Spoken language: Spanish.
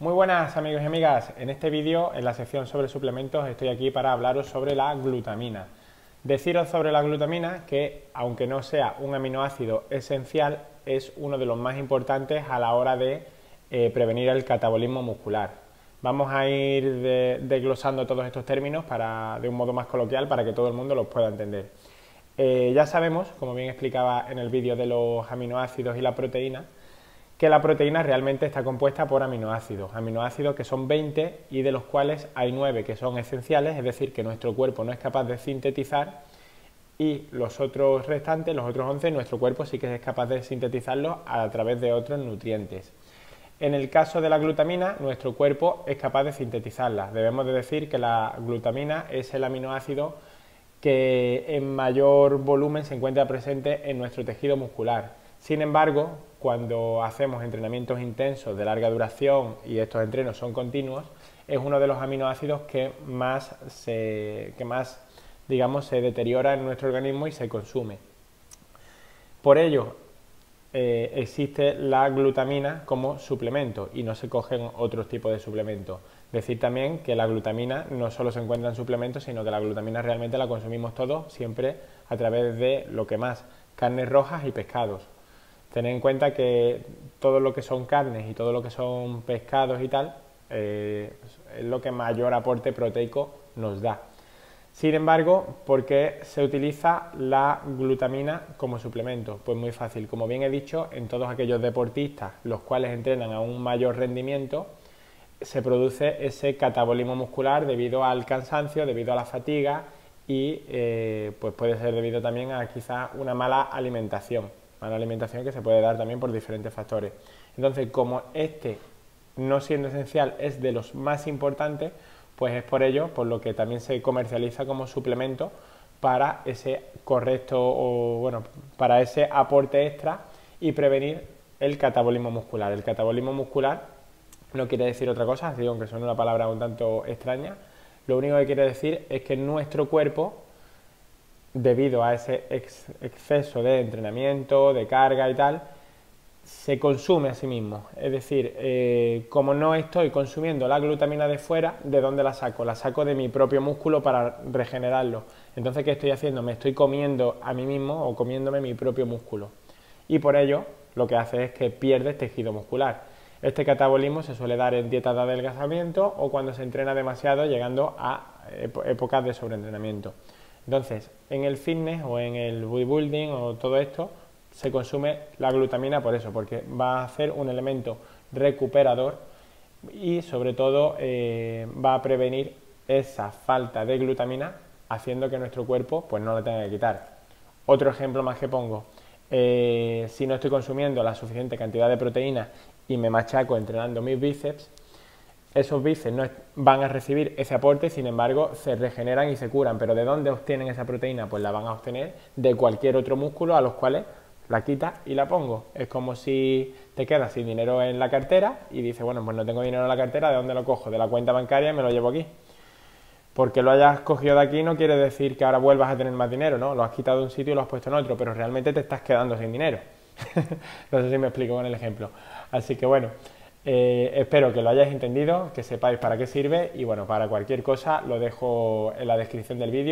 Muy buenas amigos y amigas, en este vídeo, en la sección sobre suplementos, estoy aquí para hablaros sobre la glutamina. Deciros sobre la glutamina que, aunque no sea un aminoácido esencial, es uno de los más importantes a la hora de eh, prevenir el catabolismo muscular. Vamos a ir desglosando todos estos términos para, de un modo más coloquial para que todo el mundo los pueda entender. Eh, ya sabemos, como bien explicaba en el vídeo de los aminoácidos y la proteína, que la proteína realmente está compuesta por aminoácidos, aminoácidos que son 20 y de los cuales hay 9 que son esenciales, es decir, que nuestro cuerpo no es capaz de sintetizar y los otros restantes, los otros 11, nuestro cuerpo sí que es capaz de sintetizarlos a través de otros nutrientes. En el caso de la glutamina, nuestro cuerpo es capaz de sintetizarla. Debemos de decir que la glutamina es el aminoácido que en mayor volumen se encuentra presente en nuestro tejido muscular. Sin embargo, cuando hacemos entrenamientos intensos de larga duración y estos entrenos son continuos, es uno de los aminoácidos que más se, que más, digamos, se deteriora en nuestro organismo y se consume. Por ello, eh, existe la glutamina como suplemento y no se cogen otros tipos de suplementos. Decir también que la glutamina no solo se encuentra en suplementos, sino que la glutamina realmente la consumimos todos siempre a través de lo que más, carnes rojas y pescados. Tened en cuenta que todo lo que son carnes y todo lo que son pescados y tal eh, es lo que mayor aporte proteico nos da. Sin embargo, ¿por qué se utiliza la glutamina como suplemento? Pues muy fácil. Como bien he dicho, en todos aquellos deportistas los cuales entrenan a un mayor rendimiento, se produce ese catabolismo muscular debido al cansancio, debido a la fatiga y eh, pues puede ser debido también a quizá una mala alimentación la alimentación que se puede dar también por diferentes factores. Entonces, como este, no siendo esencial, es de los más importantes, pues es por ello por lo que también se comercializa como suplemento para ese correcto o bueno, para ese aporte extra y prevenir el catabolismo muscular. El catabolismo muscular no quiere decir otra cosa, digo, aunque suene una palabra un tanto extraña, lo único que quiere decir es que nuestro cuerpo debido a ese exceso de entrenamiento, de carga y tal, se consume a sí mismo. Es decir, eh, como no estoy consumiendo la glutamina de fuera, ¿de dónde la saco? La saco de mi propio músculo para regenerarlo. Entonces, ¿qué estoy haciendo? Me estoy comiendo a mí mismo o comiéndome mi propio músculo. Y por ello, lo que hace es que pierdes tejido muscular. Este catabolismo se suele dar en dietas de adelgazamiento o cuando se entrena demasiado, llegando a épocas de sobreentrenamiento. Entonces, en el fitness o en el bodybuilding o todo esto, se consume la glutamina por eso, porque va a ser un elemento recuperador y sobre todo eh, va a prevenir esa falta de glutamina haciendo que nuestro cuerpo pues no la tenga que quitar. Otro ejemplo más que pongo, eh, si no estoy consumiendo la suficiente cantidad de proteína y me machaco entrenando mis bíceps, esos bíceps no van a recibir ese aporte, sin embargo, se regeneran y se curan. Pero ¿de dónde obtienen esa proteína? Pues la van a obtener de cualquier otro músculo a los cuales la quita y la pongo. Es como si te quedas sin dinero en la cartera y dices, bueno, pues no tengo dinero en la cartera, ¿de dónde lo cojo? De la cuenta bancaria y me lo llevo aquí. Porque lo hayas cogido de aquí no quiere decir que ahora vuelvas a tener más dinero, ¿no? Lo has quitado de un sitio y lo has puesto en otro, pero realmente te estás quedando sin dinero. no sé si me explico con el ejemplo. Así que bueno, eh, espero que lo hayáis entendido, que sepáis para qué sirve y bueno, para cualquier cosa lo dejo en la descripción del vídeo.